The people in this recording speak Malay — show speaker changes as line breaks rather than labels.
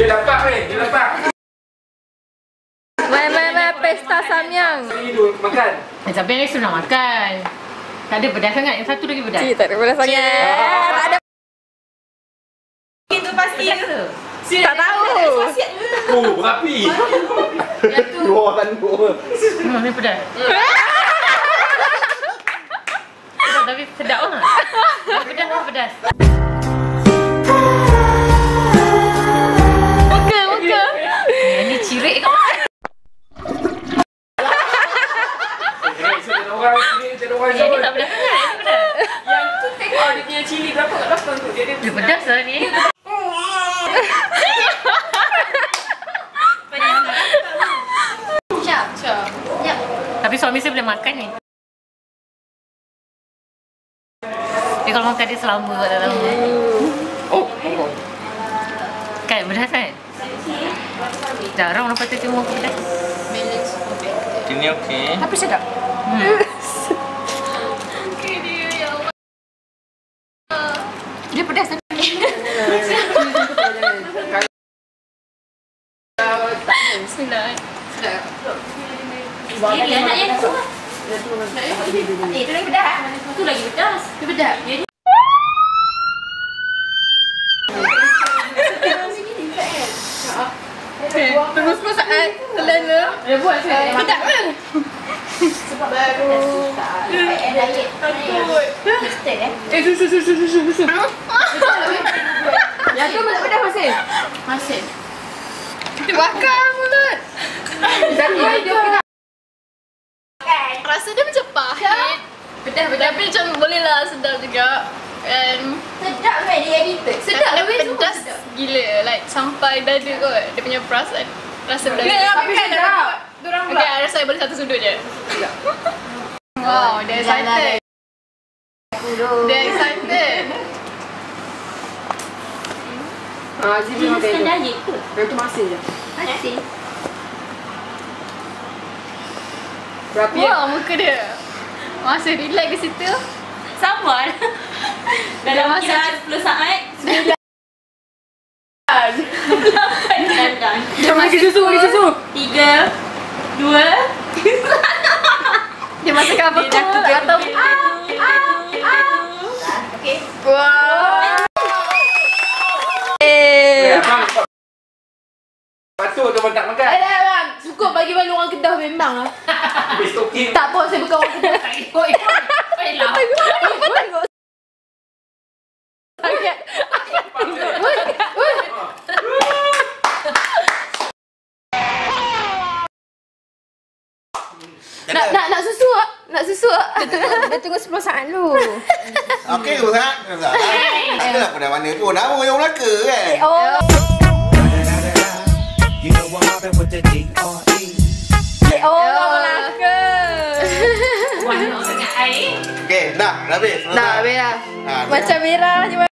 Dia dapat weh, dia dapat.
Mai mai mai pesta samyang.
Makan.
Eh, tapi yang ni sudah makan. Tak ada pedas sangat. Yang satu lagi pedas.
Cik, tak ada bola sangat. Tak ada.
Itu pasti.
Tak tahu.
Oh, berapi.
Yang tu.
Dua dua.
Hmm, ni pedas. Pedas tapi sedap lah. Pedas lah pedas.
Tak
Yang ni pedas sangat. Yang ni pedas.
Yang tu tengok dia punya cili berapa kat belakang tu. Dia ada
Dia pedas lah ni. Tapi suami saya boleh makan ni. Dia kalau makan dia selamba kat dalam.
Oh,
Kan pedas kan? Jarang orang kata timur pedas.
Ini okey.
Tapi sedap.
Hmm.
Dia pedas tapi.
Bismillah.
Cili anaknya tu. Eh, tu lagi pedas. Tu lagi pedas. Tu pedas. Dia ni.
Terus pun saat telan tu.
Dia buat saya.
Sedap kan?
Baru. Eh. Takut. Eh.
Eh, susu, susu, susu, susu. Yang tu masih pedas masih?
Masih.
Bakar mulut. Dia pedas. Rasa dia macam pahit.
Pedas-pedas.
Tapi macam boleh lah sedap juga. And
Sedap kan dia edited.
sedap lah pedas
sedap.
gila. Like sampai dada kot. Dia punya perasaan. Rasa pedas.
Tapi sedap. Diorang
Okay, I rasa I boleh satu sudut je. Wow, dia excited. Dia excited.
Ah, makan
bukan
itu.
diet ke?
Yang tu masih je.
Masih.
Berapi ya?
Wow, muka dia. Masih relax ke situ.
Sabar. Dalam
masa-
masa 10 saat. 9 Lapan
Dia bagi susu, bagi susu.
Tiga Dua
Dia masih cover
Dia dah
cool
tutup
atau
Okay
Wow.
Eh, abang. Patut tu abang tak makan.
Eh, bang. Cukup bagi balik orang Kedah memang lah.
Toking.
Tak apa, saya bukan orang Kedah.
Oi, oi lah.
Apa tengok? Sangat.
Nak, nak, nak susu tak? Nak susu tak? Dia tunggu 10 saat dulu.
Okey ke sangat? Tak ada pada mana pun. Nama yang Melaka kan?
Oh.
You know I'm mobbing with the D.R.E.
Oh, Melaka.
Warna sangat air.
Okey, dah. Dah habis.
Dah, habis lah.
Ha,
Macam merah je